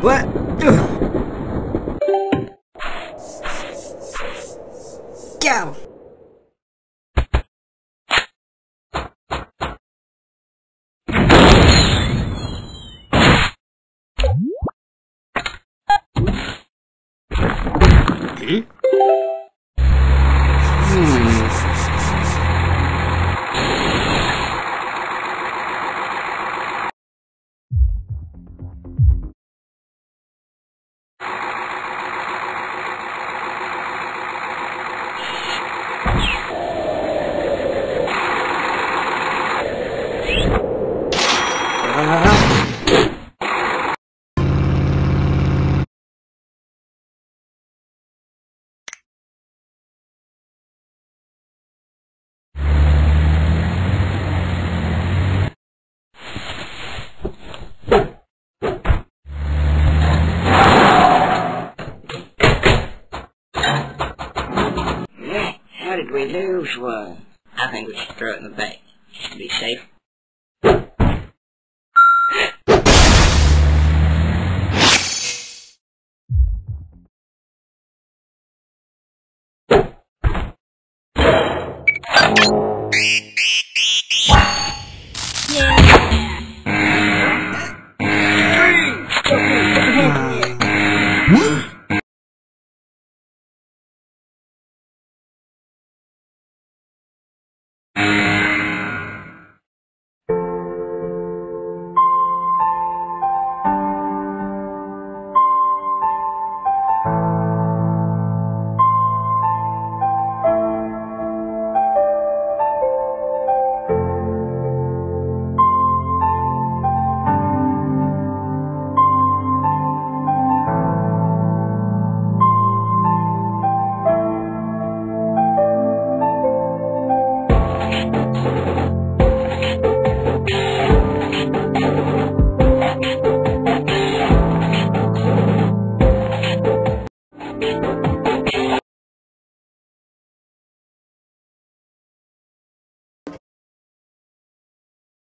What? Go! Hmm? How did we lose one? I think we should throw it in the back. just to be safe. you